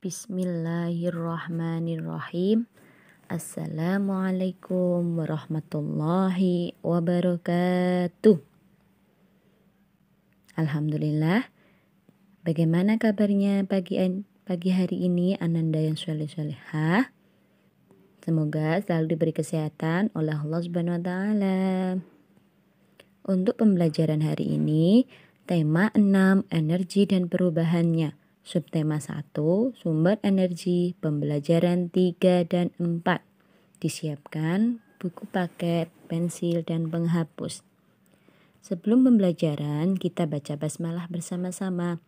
Bismillahirrahmanirrahim. Assalamualaikum warahmatullahi wabarakatuh. Alhamdulillah. Bagaimana kabarnya pagi pagi hari ini Ananda yang soleh solehah? Semoga selalu diberi kesehatan oleh Allah Subhanahu wa taala. Untuk pembelajaran hari ini, tema 6 energi dan perubahannya. Subtema 1, sumber energi, pembelajaran 3 dan 4. Disiapkan buku paket, pensil, dan penghapus. Sebelum pembelajaran, kita baca basmalah bersama-sama.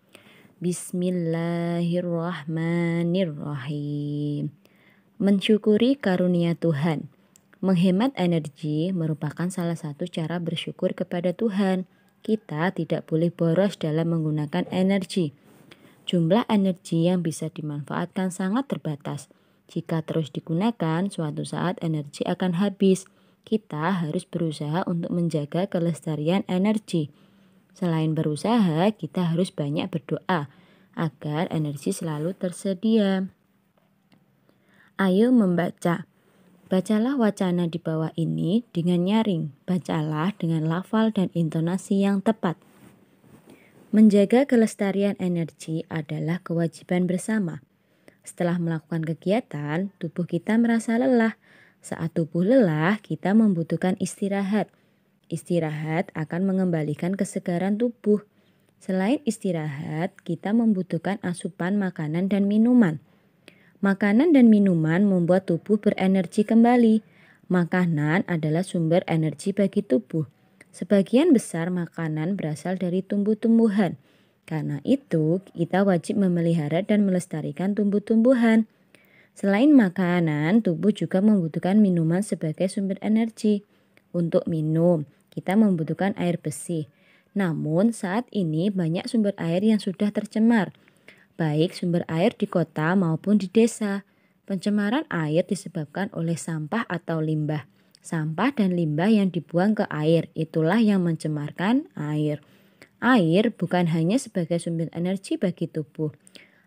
Bismillahirrahmanirrahim. Mensyukuri karunia Tuhan. Menghemat energi merupakan salah satu cara bersyukur kepada Tuhan. Kita tidak boleh boros dalam menggunakan energi Jumlah energi yang bisa dimanfaatkan sangat terbatas. Jika terus digunakan, suatu saat energi akan habis. Kita harus berusaha untuk menjaga kelestarian energi. Selain berusaha, kita harus banyak berdoa agar energi selalu tersedia. Ayo membaca. Bacalah wacana di bawah ini dengan nyaring. Bacalah dengan lafal dan intonasi yang tepat. Menjaga kelestarian energi adalah kewajiban bersama. Setelah melakukan kegiatan, tubuh kita merasa lelah. Saat tubuh lelah, kita membutuhkan istirahat. Istirahat akan mengembalikan kesegaran tubuh. Selain istirahat, kita membutuhkan asupan makanan dan minuman. Makanan dan minuman membuat tubuh berenergi kembali. Makanan adalah sumber energi bagi tubuh. Sebagian besar makanan berasal dari tumbuh-tumbuhan. Karena itu, kita wajib memelihara dan melestarikan tumbuh-tumbuhan. Selain makanan, tubuh juga membutuhkan minuman sebagai sumber energi. Untuk minum, kita membutuhkan air bersih. Namun, saat ini banyak sumber air yang sudah tercemar, baik sumber air di kota maupun di desa. Pencemaran air disebabkan oleh sampah atau limbah. Sampah dan limbah yang dibuang ke air itulah yang mencemarkan air. Air bukan hanya sebagai sumber energi bagi tubuh.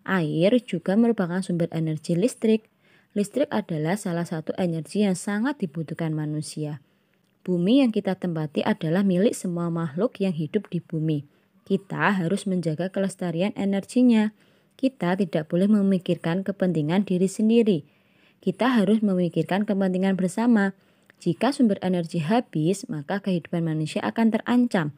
Air juga merupakan sumber energi listrik. Listrik adalah salah satu energi yang sangat dibutuhkan manusia. Bumi yang kita tempati adalah milik semua makhluk yang hidup di bumi. Kita harus menjaga kelestarian energinya. Kita tidak boleh memikirkan kepentingan diri sendiri. Kita harus memikirkan kepentingan bersama. Jika sumber energi habis, maka kehidupan manusia akan terancam.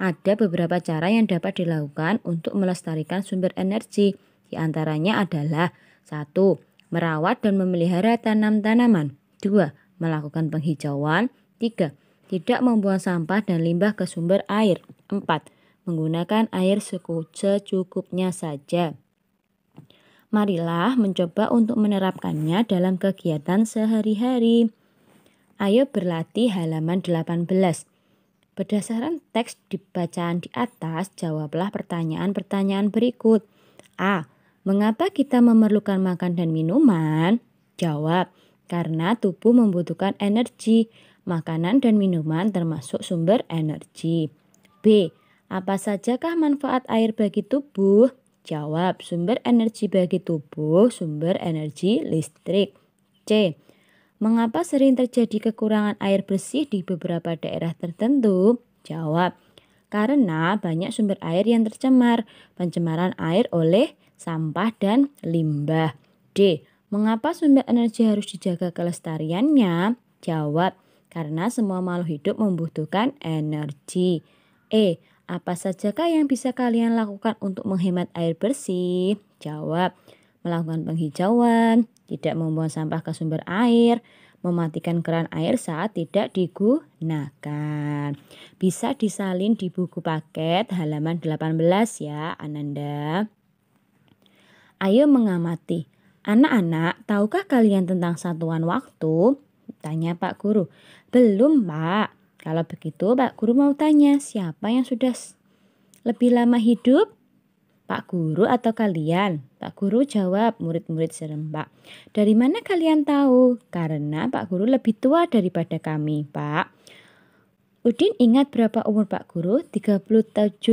Ada beberapa cara yang dapat dilakukan untuk melestarikan sumber energi. Di antaranya adalah satu, Merawat dan memelihara tanam-tanaman. dua, Melakukan penghijauan. tiga, Tidak membuang sampah dan limbah ke sumber air. empat, Menggunakan air secukupnya saja. Marilah mencoba untuk menerapkannya dalam kegiatan sehari-hari. Ayo berlatih halaman 18. Berdasarkan teks di bacaan di atas, jawablah pertanyaan-pertanyaan berikut. A. Mengapa kita memerlukan makan dan minuman? Jawab, karena tubuh membutuhkan energi. Makanan dan minuman termasuk sumber energi. B. Apa sajakah manfaat air bagi tubuh? Jawab, sumber energi bagi tubuh, sumber energi listrik. C. Mengapa sering terjadi kekurangan air bersih di beberapa daerah tertentu? Jawab, karena banyak sumber air yang tercemar, pencemaran air oleh sampah dan limbah. D. Mengapa sumber energi harus dijaga kelestariannya? Jawab, karena semua makhluk hidup membutuhkan energi. E. Apa sajakah yang bisa kalian lakukan untuk menghemat air bersih? Jawab, melakukan penghijauan, tidak membuang sampah ke sumber air, mematikan keran air saat tidak digunakan. Bisa disalin di buku paket halaman 18 ya, Ananda. Ayo mengamati. Anak-anak, tahukah kalian tentang satuan waktu? Tanya Pak Guru. Belum, Pak. Kalau begitu, Pak Guru mau tanya, siapa yang sudah lebih lama hidup? Pak Guru atau kalian? Pak Guru jawab, murid-murid serempak. Dari mana kalian tahu? Karena Pak Guru lebih tua daripada kami, Pak. Udin ingat berapa umur Pak Guru? 37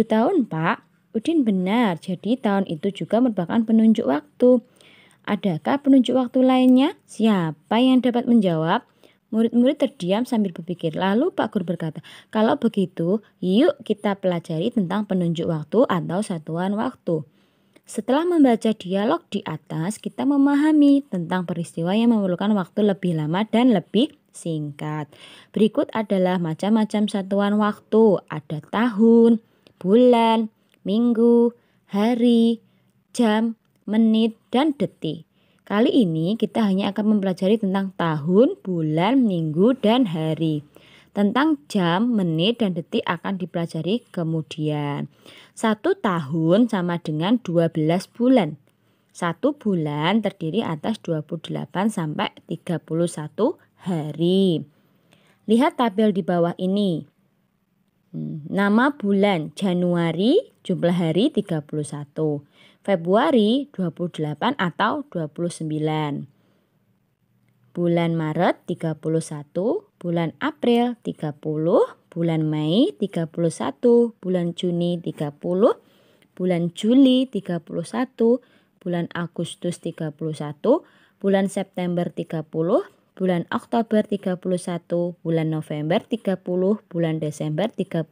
tahun, Pak. Udin benar, jadi tahun itu juga merupakan penunjuk waktu. Adakah penunjuk waktu lainnya? Siapa yang dapat menjawab? Murid-murid terdiam sambil berpikir. Lalu Pak Guru berkata, kalau begitu, yuk kita pelajari tentang penunjuk waktu atau satuan waktu. Setelah membaca dialog di atas, kita memahami tentang peristiwa yang memerlukan waktu lebih lama dan lebih singkat. Berikut adalah macam-macam satuan waktu. Ada tahun, bulan, minggu, hari, jam, menit, dan detik. Kali ini kita hanya akan mempelajari tentang tahun, bulan, minggu, dan hari. Tentang jam, menit, dan detik akan dipelajari kemudian. Satu tahun sama dengan 12 bulan. Satu bulan terdiri atas 28 sampai 31 hari. Lihat tabel di bawah ini. Hmm, nama bulan Januari jumlah hari 31. Februari 28 atau 29. Bulan Maret 31, bulan April 30, bulan Mei 31, bulan Juni 30, bulan Juli 31, bulan Agustus 31, bulan September 30, bulan Oktober 31, bulan November 30, bulan Desember 31.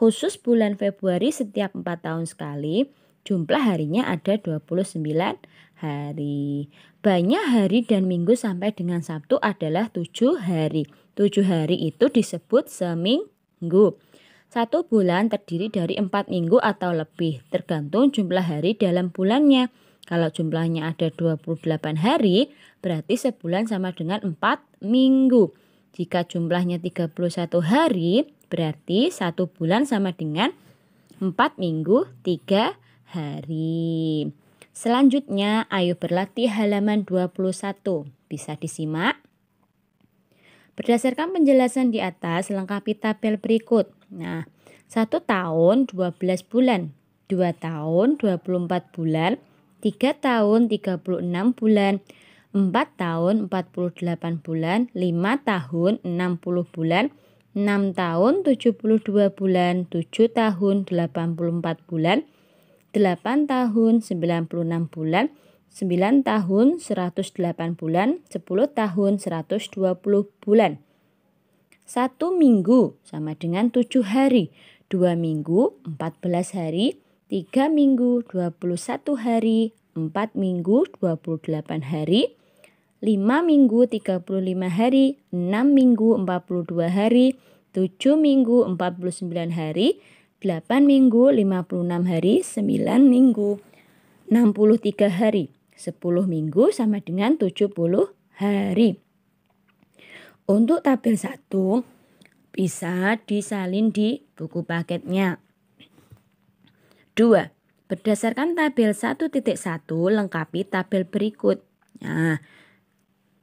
Khusus bulan Februari setiap 4 tahun sekali, Jumlah harinya ada 29 hari. Banyak hari dan minggu sampai dengan Sabtu adalah 7 hari. 7 hari itu disebut seminggu. Satu bulan terdiri dari 4 minggu atau lebih, tergantung jumlah hari dalam bulannya. Kalau jumlahnya ada 28 hari, berarti sebulan sama dengan 4 minggu. Jika jumlahnya 31 hari, berarti satu bulan sama dengan 4 minggu, 3 hari. Selanjutnya, ayo berlatih halaman 21. Bisa disimak? Berdasarkan penjelasan di atas, lengkapi tabel berikut. Nah, satu tahun 12 bulan, dua tahun 24 bulan, tiga tahun 36 bulan, empat tahun 48 bulan, lima tahun 60 bulan, 6 tahun 72 bulan, 7 tahun 84 bulan, 8 tahun 96 bulan, 9 tahun 108 bulan, 10 tahun 120 bulan. Satu minggu sama dengan 7 hari, 2 minggu 14 hari, 3 minggu 21 hari, 4 minggu 28 hari, 5 minggu 35 hari, 6 minggu 42 hari, 7 minggu 49 hari, 8 minggu, 56 hari, 9 minggu, 63 hari. 10 minggu sama dengan 70 hari. Untuk tabel 1 bisa disalin di buku paketnya. 2. Berdasarkan tabel 1.1 lengkapi tabel berikut. Nah,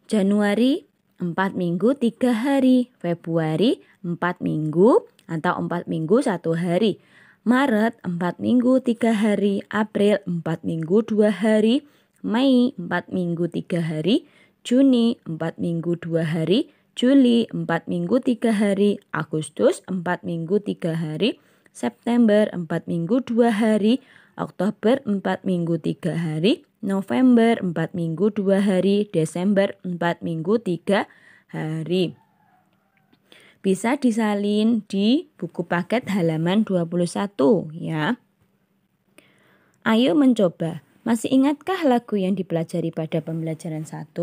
Januari 4 minggu 3 hari, Februari 4 minggu atau 4 minggu satu hari. Maret 4 minggu 3 hari, April 4 minggu 2 hari, Mei 4 minggu 3 hari, Juni 4 minggu 2 hari, Juli 4 minggu 3 hari, Agustus 4 minggu 3 hari, September 4 minggu 2 hari, Oktober 4 minggu 3 hari, November 4 minggu 2 hari, Desember 4 minggu 3 hari bisa disalin di buku paket halaman 21 ya. Ayo mencoba. Masih ingatkah lagu yang dipelajari pada pembelajaran 1?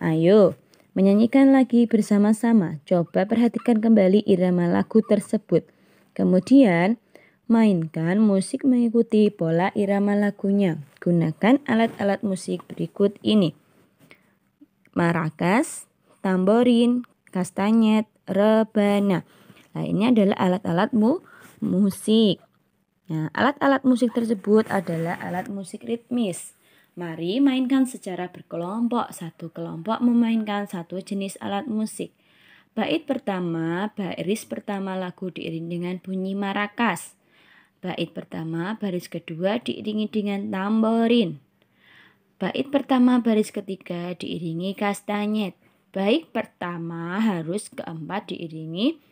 Ayo, menyanyikan lagi bersama-sama. Coba perhatikan kembali irama lagu tersebut. Kemudian, mainkan musik mengikuti pola irama lagunya. Gunakan alat-alat musik berikut ini. Marakas, tamborin, kastanyet, rebana. Nah, ini adalah alat-alat mu musik. Nah, alat-alat musik tersebut adalah alat musik ritmis. Mari mainkan secara berkelompok. Satu kelompok memainkan satu jenis alat musik. Bait pertama, baris pertama lagu diiringi dengan bunyi marakas. Bait pertama, baris kedua diiringi dengan tamborin. Bait pertama, baris ketiga diiringi kastanyet. Baik pertama harus keempat diiringi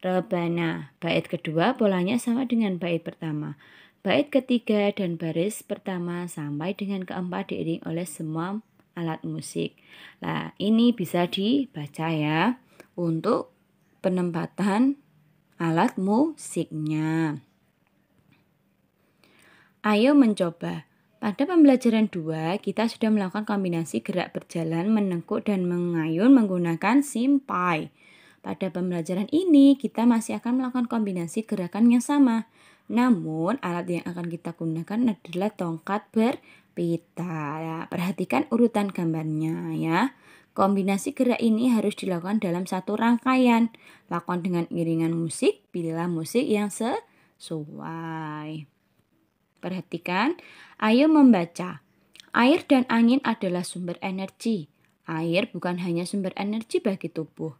rebana. Bait kedua polanya sama dengan bait pertama. Bait ketiga dan baris pertama sampai dengan keempat diiring oleh semua alat musik. Nah, ini bisa dibaca ya untuk penempatan alat musiknya. Ayo mencoba. Pada pembelajaran 2, kita sudah melakukan kombinasi gerak berjalan, menengkuk, dan mengayun menggunakan simpai. Pada pembelajaran ini, kita masih akan melakukan kombinasi gerakan yang sama. Namun, alat yang akan kita gunakan adalah tongkat berpita. Ya, perhatikan urutan gambarnya ya. Kombinasi gerak ini harus dilakukan dalam satu rangkaian. Lakukan dengan iringan musik, pilihlah musik yang sesuai. Perhatikan, ayo membaca. Air dan angin adalah sumber energi. Air bukan hanya sumber energi bagi tubuh,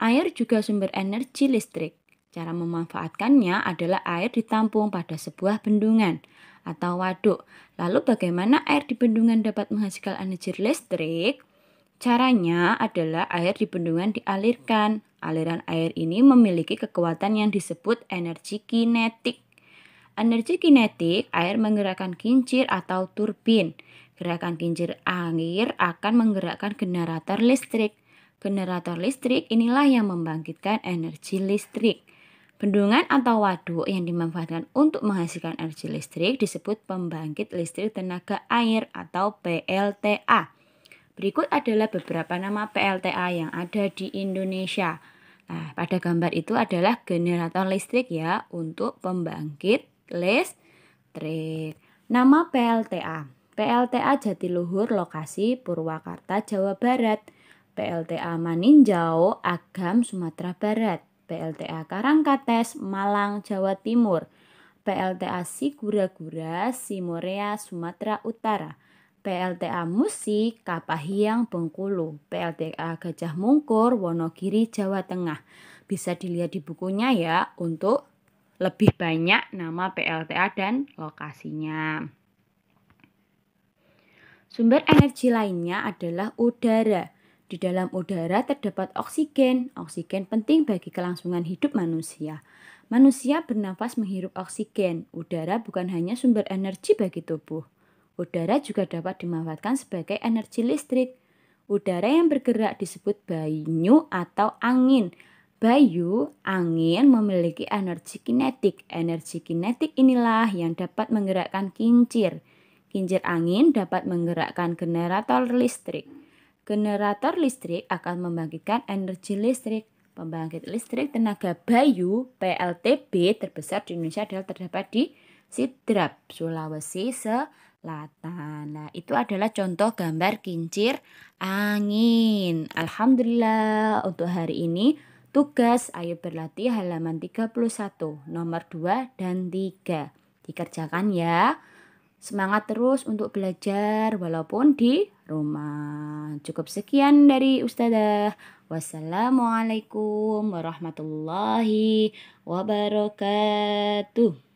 Air juga sumber energi listrik. Cara memanfaatkannya adalah air ditampung pada sebuah bendungan atau waduk. Lalu bagaimana air di bendungan dapat menghasilkan energi listrik? Caranya adalah air di bendungan dialirkan. Aliran air ini memiliki kekuatan yang disebut energi kinetik. Energi kinetik, air menggerakkan kincir atau turbin. Gerakan kincir air akan menggerakkan generator listrik. Generator listrik inilah yang membangkitkan energi listrik. Bendungan atau waduk yang dimanfaatkan untuk menghasilkan energi listrik disebut pembangkit listrik tenaga air atau PLTA. Berikut adalah beberapa nama PLTA yang ada di Indonesia. Nah, pada gambar itu adalah generator listrik ya untuk pembangkit listrik. Nama PLTA. PLTA Jatiluhur lokasi Purwakarta, Jawa Barat. PLTA Maninjau, Agam, Sumatera Barat, PLTA Karangkates, Malang, Jawa Timur, PLTA Sigura-gura, Simorea, Sumatera Utara, PLTA Musi, Kapahiang, Bengkulu, PLTA Gajah Mungkur, Wonogiri, Jawa Tengah. Bisa dilihat di bukunya ya untuk lebih banyak nama PLTA dan lokasinya. Sumber energi lainnya adalah udara. Di dalam udara terdapat oksigen. Oksigen penting bagi kelangsungan hidup manusia. Manusia bernafas menghirup oksigen. Udara bukan hanya sumber energi bagi tubuh. Udara juga dapat dimanfaatkan sebagai energi listrik. Udara yang bergerak disebut banyu atau angin. Bayu, angin memiliki energi kinetik. Energi kinetik inilah yang dapat menggerakkan kincir. Kincir angin dapat menggerakkan generator listrik. Generator listrik akan membangkitkan energi listrik. Pembangkit listrik tenaga bayu PLTB terbesar di Indonesia adalah terdapat di Sidrap, Sulawesi Selatan. Nah, itu adalah contoh gambar kincir angin. Alhamdulillah untuk hari ini tugas ayo berlatih halaman 31 nomor 2 dan 3. Dikerjakan ya. Semangat terus untuk belajar walaupun di rumah. Cukup sekian dari Ustazah. Wassalamualaikum warahmatullahi wabarakatuh.